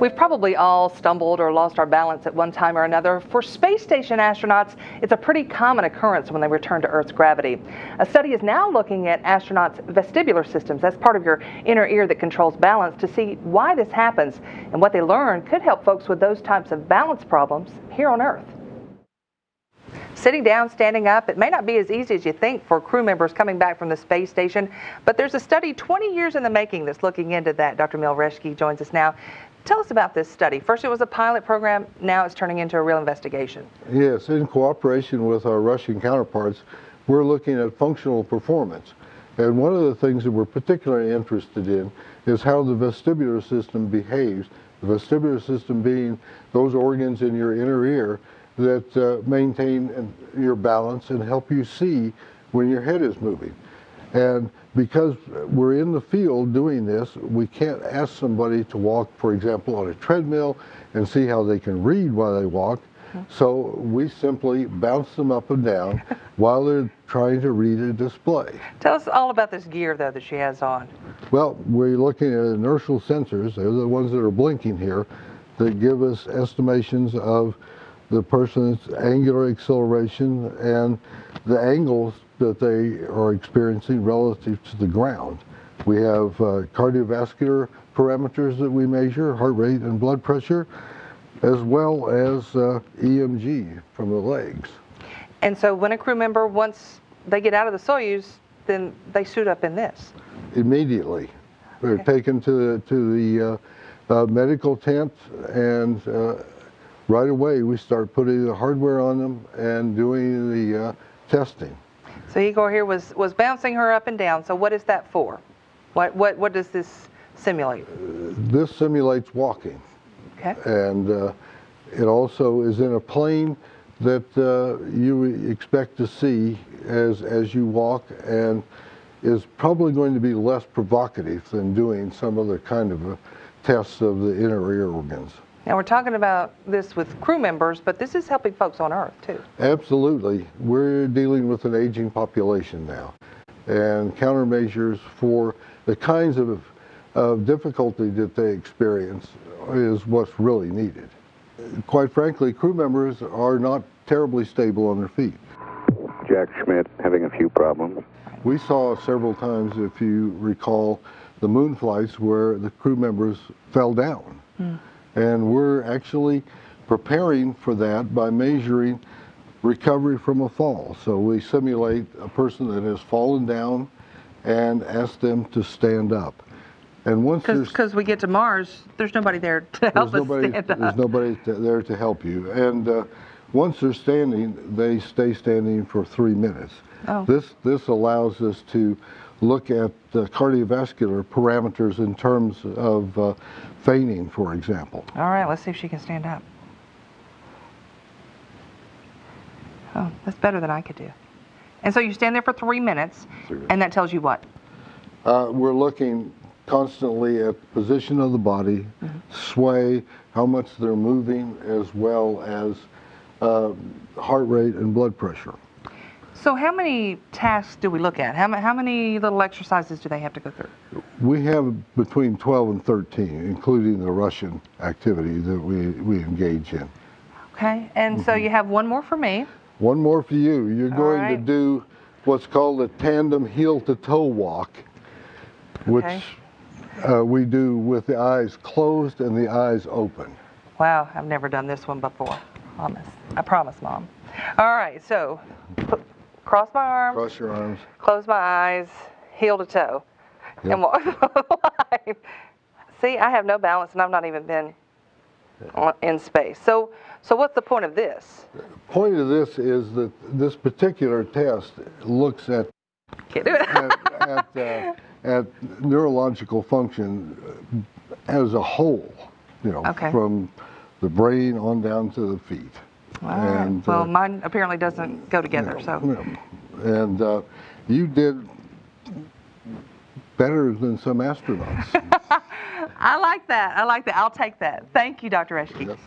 We've probably all stumbled or lost our balance at one time or another. For space station astronauts, it's a pretty common occurrence when they return to Earth's gravity. A study is now looking at astronauts' vestibular systems, that's part of your inner ear that controls balance, to see why this happens and what they learn could help folks with those types of balance problems here on Earth. Sitting down, standing up, it may not be as easy as you think for crew members coming back from the space station, but there's a study 20 years in the making that's looking into that. Dr. Mill Reschke joins us now. Tell us about this study. First, it was a pilot program. Now it's turning into a real investigation. Yes, in cooperation with our Russian counterparts, we're looking at functional performance. And one of the things that we're particularly interested in is how the vestibular system behaves. The vestibular system being those organs in your inner ear that uh, maintain your balance and help you see when your head is moving. And because we're in the field doing this, we can't ask somebody to walk, for example, on a treadmill and see how they can read while they walk. So we simply bounce them up and down while they're trying to read a display. Tell us all about this gear, though, that she has on. Well, we're looking at inertial sensors. They're the ones that are blinking here that give us estimations of the person's angular acceleration and the angles that they are experiencing relative to the ground. We have uh, cardiovascular parameters that we measure, heart rate and blood pressure, as well as uh, EMG from the legs. And so when a crew member, once they get out of the Soyuz, then they suit up in this? Immediately. They're okay. taken to the, to the uh, uh medical tent and uh, right away we start putting the hardware on them and doing the uh, testing. So Igor here was, was bouncing her up and down. So what is that for? What, what, what does this simulate? Uh, this simulates walking. Okay. And uh, it also is in a plane that uh, you expect to see as, as you walk and is probably going to be less provocative than doing some other kind of tests of the inner ear organs. Now we're talking about this with crew members, but this is helping folks on Earth too. Absolutely. We're dealing with an aging population now. And countermeasures for the kinds of, of difficulty that they experience is what's really needed. Quite frankly, crew members are not terribly stable on their feet. Jack Schmitt having a few problems. We saw several times, if you recall, the moon flights where the crew members fell down. Mm. And we're actually preparing for that by measuring recovery from a fall. So we simulate a person that has fallen down and ask them to stand up. And once because we get to Mars, there's nobody there to help us nobody, stand up. There's nobody to, there to help you. And uh, once they're standing, they stay standing for three minutes. Oh. This this allows us to look at the cardiovascular parameters in terms of uh, feigning, for example. All right, let's see if she can stand up. Oh, that's better than I could do. And so you stand there for three minutes, and that tells you what? Uh, we're looking constantly at position of the body, mm -hmm. sway, how much they're moving, as well as uh, heart rate and blood pressure. So how many tasks do we look at? How, how many little exercises do they have to go through? We have between 12 and 13, including the Russian activity that we, we engage in. Okay, and mm -hmm. so mm-hmm. you have one more for me. One more for you. You're All going right. to do what's called a tandem heel-to-toe walk, which okay. uh, we do with the eyes closed and the eyes open. Wow, I've never done this one before. Promise. I promise, Mom. All right, so cross my arms. Cross your arms. Close my eyes, heel to toe, yep. and walk the See, I have no balance, and I've not even been on, in space. So, so what's the point of this? The point of this is that this particular test looks at Can't do it. at, at, uh, at neurological function as a whole. You know, okay. from the brain on down to the feet. And, well, uh, mine apparently doesn't go together, so. And uh, you did better than some astronauts. I like that. I like that. I'll take that. Thank you, Dr. Reschke. Yes.